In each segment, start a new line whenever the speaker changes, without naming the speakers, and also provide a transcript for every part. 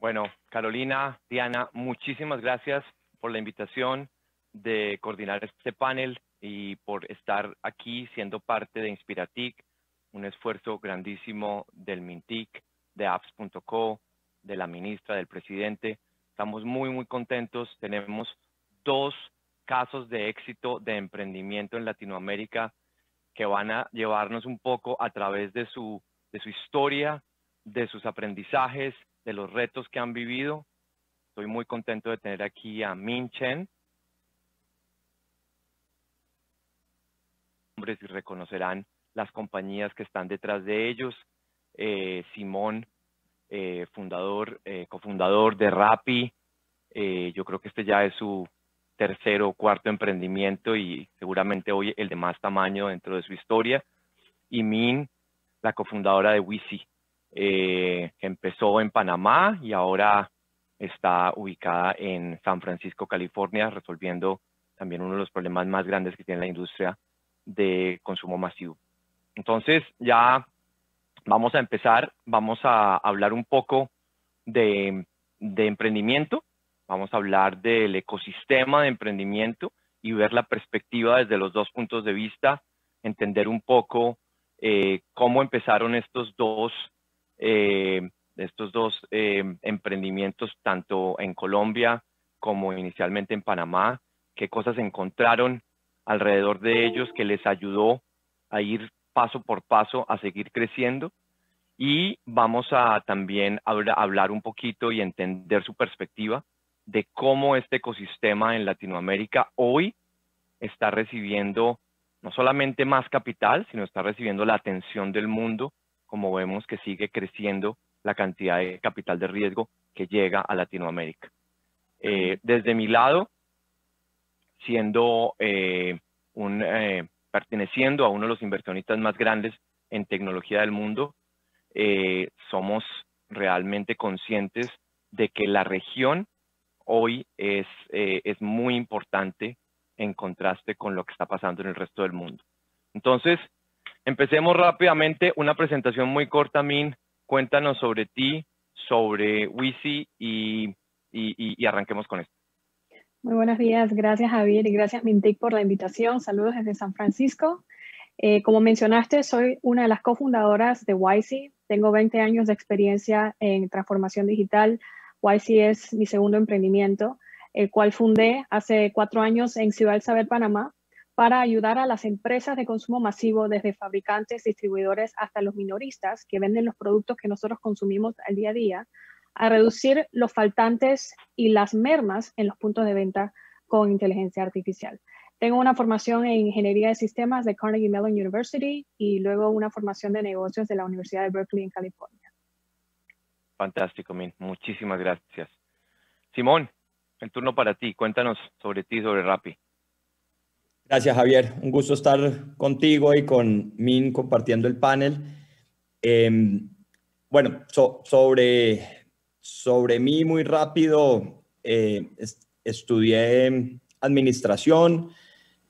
Bueno, Carolina, Diana, muchísimas gracias por la invitación de coordinar este panel y por estar aquí siendo parte de Inspiratic, un esfuerzo grandísimo del MINTIC, de apps.co, de la ministra, del presidente. Estamos muy, muy contentos. Tenemos dos casos de éxito de emprendimiento en Latinoamérica que van a llevarnos un poco a través de su, de su historia, de sus aprendizajes, de los retos que han vivido. Estoy muy contento de tener aquí a Min Chen. Hombres y reconocerán las compañías que están detrás de ellos. Eh, Simón, eh, fundador, eh, cofundador de Rappi. yo creo que este ya es su tercero o cuarto emprendimiento y seguramente hoy el de más tamaño dentro de su historia. Y Min, la cofundadora de Wisi, eh, empezó en Panamá y ahora está ubicada en San Francisco, California, resolviendo también uno de los problemas más grandes que tiene la industria de consumo masivo. Entonces, ya vamos a empezar, vamos a hablar un poco de, emprendimiento, vamos a hablar del ecosistema de emprendimiento y ver la perspectiva desde los dos puntos de vista, entender un poco eh, cómo empezaron estos dos estos dos eh, emprendimientos, tanto en Colombia como inicialmente en Panamá, qué cosas encontraron alrededor de ellos que les ayudó a ir paso por paso a seguir creciendo. Y vamos a también hablar un poquito y entender su perspectiva de cómo este ecosistema en Latinoamérica hoy está recibiendo no solamente más capital, sino está recibiendo la atención del mundo como vemos que sigue creciendo la cantidad de capital de riesgo que llega a Latinoamérica. Eh, desde mi lado, siendo eh, un, eh, perteneciendo a uno de los inversionistas más grandes en tecnología del mundo, somos realmente conscientes de que la región hoy es, es muy importante en contraste con lo que está pasando en el resto del mundo. Entonces, Empecemos rápidamente, una presentación muy corta, Min. Cuéntanos sobre ti, sobre Wisi y, y, arranquemos con esto.
Muy buenos días, gracias Javier y gracias Mintic por la invitación. Saludos desde San Francisco. Eh, como mencionaste, soy una de las cofundadoras de YC. Tengo 20 años de experiencia en transformación digital. YC es mi segundo emprendimiento, el cual fundé hace cuatro años en Ciudad del Saber, Panamá, para ayudar a las empresas de consumo masivo, desde fabricantes, distribuidores hasta los minoristas que venden los productos que nosotros consumimos al día a día, a reducir los faltantes y las mermas en los puntos de venta con inteligencia artificial. Tengo una formación en ingeniería de sistemas de Carnegie Mellon University y luego una formación de negocios de la Universidad de Berkeley en California.
Fantástico, Min. Muchísimas gracias. Simón, el turno para ti. Cuéntanos sobre ti, sobre Rappi.
Gracias, Javier. Un gusto estar contigo y con Min compartiendo el panel. Em, bueno, sobre, sobre mí muy rápido, eh, estudié administración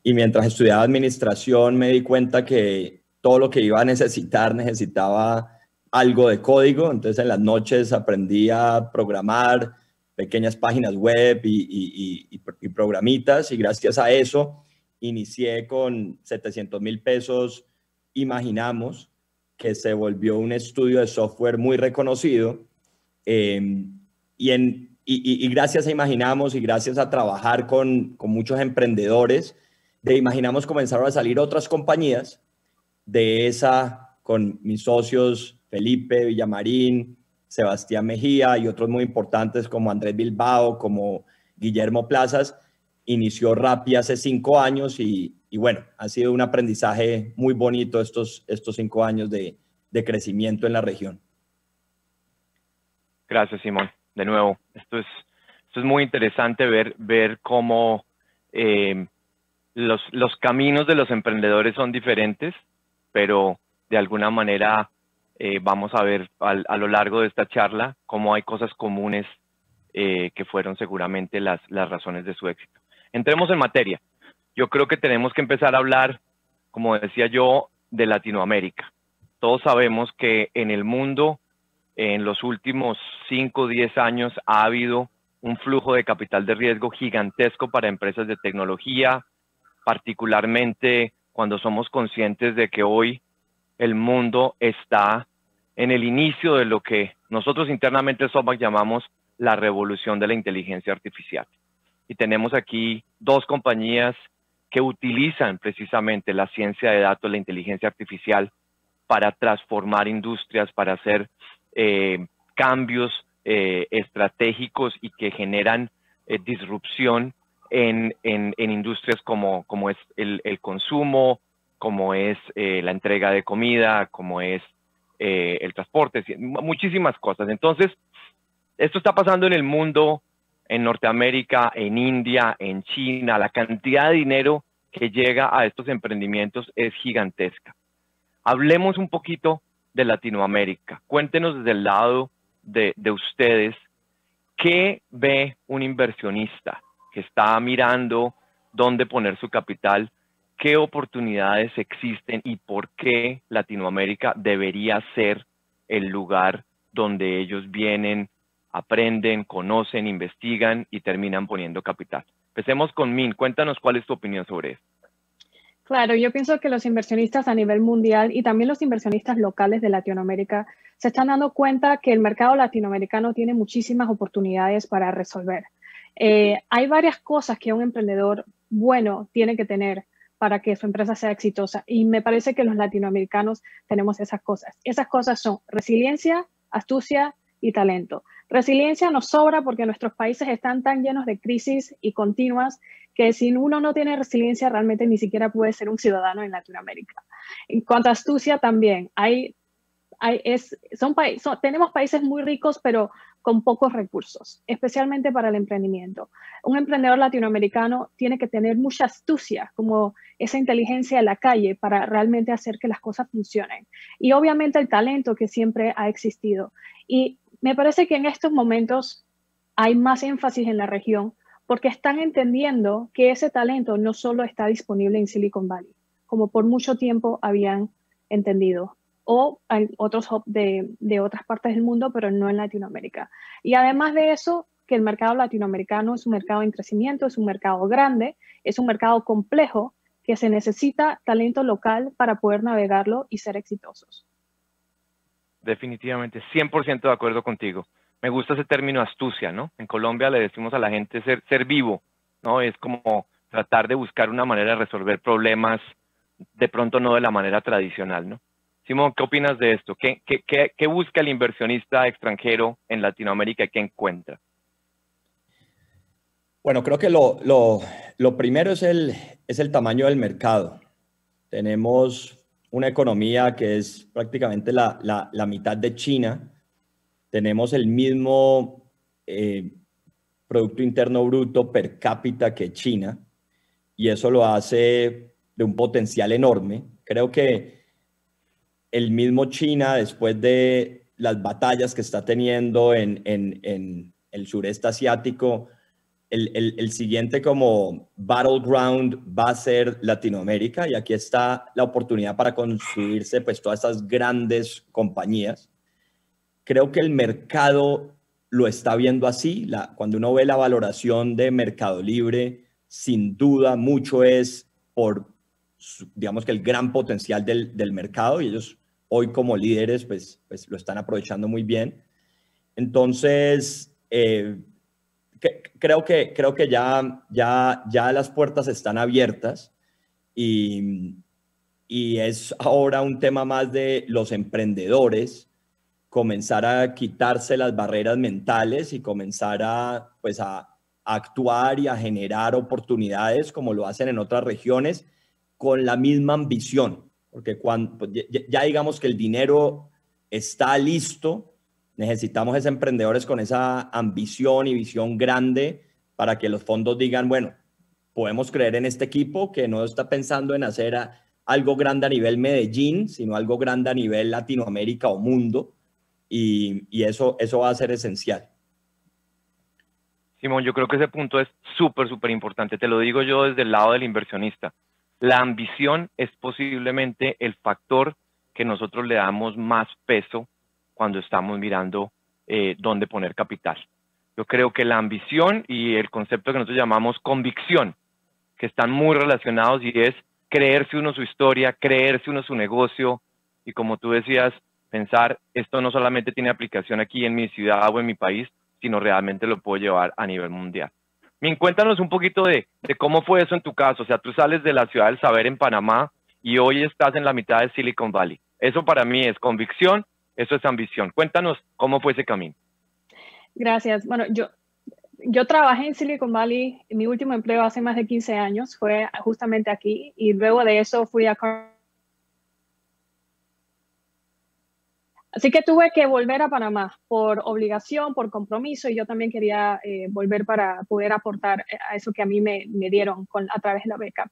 y mientras estudiaba administración me di cuenta que todo lo que iba a necesitar necesitaba algo de código. Entonces en las noches aprendí a programar pequeñas páginas web y, y programitas y gracias a eso inicié con 700 mil pesos, imaginamos que se volvió un estudio de software muy reconocido. Em, y, en, y, gracias a Imaginamos y gracias a trabajar con, con muchos emprendedores, de Imaginamos comenzaron a salir otras compañías. De esa, con mis socios Felipe Villamarín, Sebastián Mejía y otros muy importantes como Andrés Bilbao, como Guillermo Plazas, inició Rappi hace cinco años y, bueno, ha sido un aprendizaje muy bonito estos, estos cinco años de, crecimiento en la región.
Gracias, Simón. De nuevo, esto es, esto es muy interesante ver, ver cómo eh, los, los caminos de los emprendedores son diferentes, pero de alguna manera eh, vamos a ver a, lo largo de esta charla cómo hay cosas comunes eh, que fueron seguramente las, las razones de su éxito. Entremos en materia. Yo creo que tenemos que empezar a hablar, como decía yo, de Latinoamérica. Todos sabemos que en el mundo en los últimos 5 o 10 años ha habido un flujo de capital de riesgo gigantesco para empresas de tecnología, particularmente cuando somos conscientes de que hoy el mundo está en el inicio de lo que nosotros internamente en llamamos la revolución de la inteligencia artificial. Y tenemos aquí dos compañías que utilizan precisamente la ciencia de datos, la inteligencia artificial, para transformar industrias, para hacer eh, cambios eh, estratégicos y que generan eh, disrupción en, industrias como, como es el, el consumo, como es la entrega de comida, como es el transporte, muchísimas cosas. Entonces, esto está pasando en el mundo, en Norteamérica, en India, en China, la cantidad de dinero que llega a estos emprendimientos es gigantesca. Hablemos un poquito de Latinoamérica. Cuéntenos desde el lado de, ustedes, ¿qué ve un inversionista que está mirando dónde poner su capital? ¿Qué oportunidades existen y por qué Latinoamérica debería ser el lugar donde ellos vienen, aprenden, conocen, investigan y terminan poniendo capital? Empecemos con Min. Cuéntanos cuál es tu opinión sobre esto.
Claro, yo pienso que los inversionistas a nivel mundial y también los inversionistas locales de Latinoamérica se están dando cuenta que el mercado latinoamericano tiene muchísimas oportunidades para resolver. Eh, hay varias cosas que un emprendedor bueno tiene que tener para que su empresa sea exitosa y me parece que los latinoamericanos tenemos esas cosas. Esas cosas son resiliencia, astucia y talento. Resiliencia nos sobra porque nuestros países están tan llenos de crisis y continuas que si uno no tiene resiliencia realmente ni siquiera puede ser un ciudadano en Latinoamérica. En cuanto a astucia también, hay, hay es, son, tenemos países muy ricos pero con pocos recursos, especialmente para el emprendimiento. Un emprendedor latinoamericano tiene que tener mucha astucia, como esa inteligencia de la calle para realmente hacer que las cosas funcionen. Y obviamente el talento que siempre ha existido. Y me parece que en estos momentos hay más énfasis en la región porque están entendiendo que ese talento no solo está disponible en Silicon Valley, como por mucho tiempo habían entendido, o en otros de, de otras partes del mundo, pero no en Latinoamérica. Y además de eso, que el mercado latinoamericano es un mercado en crecimiento, es un mercado grande, es un mercado complejo, que se necesita talento local para poder navegarlo y ser exitosos
definitivamente, 100% de acuerdo contigo. Me gusta ese término astucia, ¿no? En Colombia le decimos a la gente ser, ser vivo, ¿no? Es como tratar de buscar una manera de resolver problemas, de pronto no de la manera tradicional, ¿no? Simón, ¿qué opinas de esto? ¿Qué, busca el inversionista extranjero en Latinoamérica y qué encuentra?
Bueno, creo que lo, lo, lo primero es el, es el tamaño del mercado. Tenemos una economía que es prácticamente la, la, mitad de China. Tenemos el mismo eh, Producto Interno Bruto per cápita que China y eso lo hace de un potencial enorme. Creo que el mismo China, después de las batallas que está teniendo en, en, en el sureste asiático, el, siguiente como battleground va a ser Latinoamérica y aquí está la oportunidad para construirse pues todas estas grandes compañías. Creo que el mercado lo está viendo así. La, cuando uno ve la valoración de Mercado Libre, sin duda mucho es por, digamos que el gran potencial del, del mercado y ellos hoy como líderes pues, pues lo están aprovechando muy bien. Entonces, eh, creo que, creo que ya, ya, ya las puertas están abiertas y, y es ahora un tema más de los emprendedores comenzar a quitarse las barreras mentales y comenzar a, pues a, actuar y a generar oportunidades como lo hacen en otras regiones con la misma ambición, porque cuando pues, ya digamos que el dinero está listo, Necesitamos esos emprendedores con esa ambición y visión grande para que los fondos digan, bueno, podemos creer en este equipo que no está pensando en hacer algo grande a nivel Medellín, sino algo grande a nivel Latinoamérica o mundo. Y, y eso, eso va a ser esencial.
Simón, yo creo que ese punto es súper, súper importante. Te lo digo yo desde el lado del inversionista. La ambición es posiblemente el factor que nosotros le damos más peso cuando estamos mirando eh, dónde poner capital. Yo creo que la ambición y el concepto que nosotros llamamos convicción, que están muy relacionados y es creerse uno su historia, creerse uno su negocio y como tú decías, pensar, esto no solamente tiene aplicación aquí en mi ciudad o en mi país, sino realmente lo puedo llevar a nivel mundial. Min, cuéntanos un poquito de, de, cómo fue eso en tu caso. O sea, tú sales de la ciudad del saber en Panamá y hoy estás en la mitad de Silicon Valley. Eso para mí es convicción, eso es ambición. Cuéntanos cómo fue ese camino.
Gracias. Bueno, yo, yo trabajé en Silicon Valley, mi último empleo hace más de 15 años fue justamente aquí y luego de eso fui a Así que tuve que volver a Panamá por obligación, por compromiso, y yo también quería eh, volver para poder aportar a eso que a mí me, me dieron con, a través de la beca.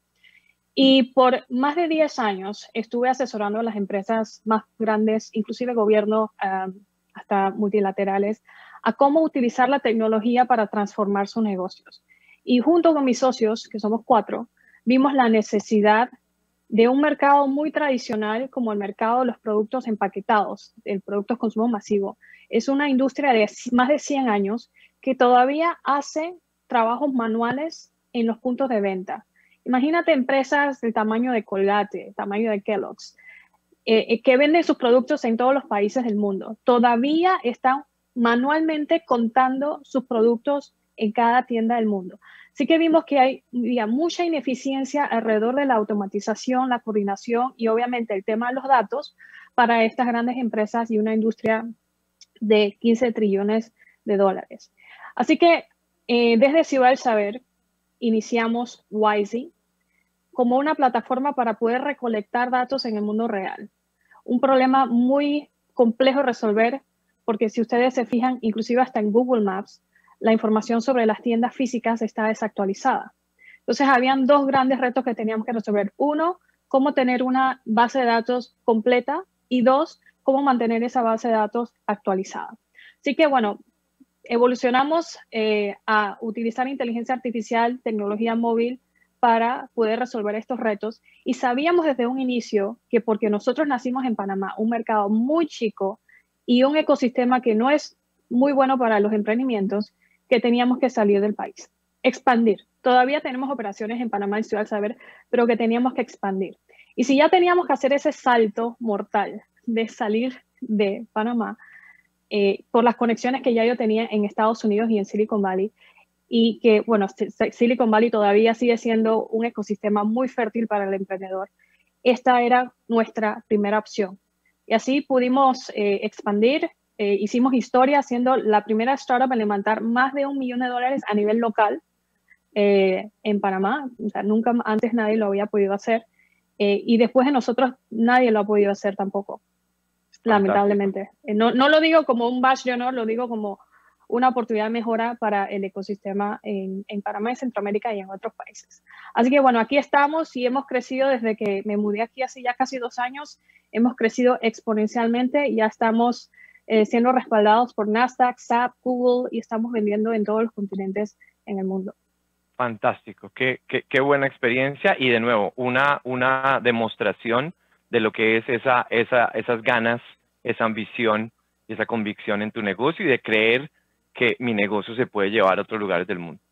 Y por más de 10 años estuve asesorando a las empresas más grandes, inclusive gobierno, um, hasta multilaterales, a cómo utilizar la tecnología para transformar sus negocios. Y junto con mis socios, que somos cuatro, vimos la necesidad de un mercado muy tradicional como el mercado de los productos empaquetados, el producto de consumo masivo. Es una industria de más de 100 años que todavía hace trabajos manuales en los puntos de venta. Imagínate empresas del tamaño de Colgate, tamaño de Kellogg's, eh, eh, que venden sus productos en todos los países del mundo. Todavía están manualmente contando sus productos en cada tienda del mundo. Sí que vimos que hay mucha ineficiencia alrededor de la automatización, la coordinación y obviamente el tema de los datos para estas grandes empresas y una industria de 15 trillones de dólares. Así que eh, desde Ciudad del Saber iniciamos Wisey como una plataforma para poder recolectar datos en el mundo real. Un problema muy complejo de resolver porque si ustedes se fijan, inclusive hasta en Google Maps, la información sobre las tiendas físicas está desactualizada. Entonces, habían dos grandes retos que teníamos que resolver. Uno, cómo tener una base de datos completa y dos, cómo mantener esa base de datos actualizada. Así que, bueno, evolucionamos eh, a utilizar inteligencia artificial, tecnología móvil para poder resolver estos retos y sabíamos desde un inicio que porque nosotros nacimos en Panamá, un mercado muy chico y un ecosistema que no es muy bueno para los emprendimientos, que teníamos que salir del país, expandir. Todavía tenemos operaciones en Panamá y Ciudad del Saber, pero que teníamos que expandir. Y si ya teníamos que hacer ese salto mortal de salir de Panamá, eh, por las conexiones que ya yo tenía en Estados Unidos y en Silicon Valley, y que, bueno, Silicon Valley todavía sigue siendo un ecosistema muy fértil para el emprendedor, esta era nuestra primera opción. Y así pudimos eh, expandir eh, hicimos historia siendo la primera startup en levantar más de un millón de dólares a nivel local eh, en Panamá. O sea, nunca antes nadie lo había podido hacer. Eh, y después de nosotros nadie lo ha podido hacer tampoco, lamentablemente. no, no lo digo como un bash de honor, lo digo como una oportunidad de mejora para el ecosistema en, en, Panamá, en Centroamérica y en otros países. Así que bueno, aquí estamos y hemos crecido desde que me mudé aquí hace ya casi dos años, hemos crecido exponencialmente, ya estamos eh, siendo respaldados por Nasdaq, SAP, Google y estamos vendiendo en todos los continentes en el mundo.
Fantástico, qué, qué, buena experiencia y de nuevo, una, una demostración de lo que es esa, esa, esas ganas, esa ambición, esa convicción en tu negocio y de creer que mi negocio se puede llevar a otros lugares del mundo.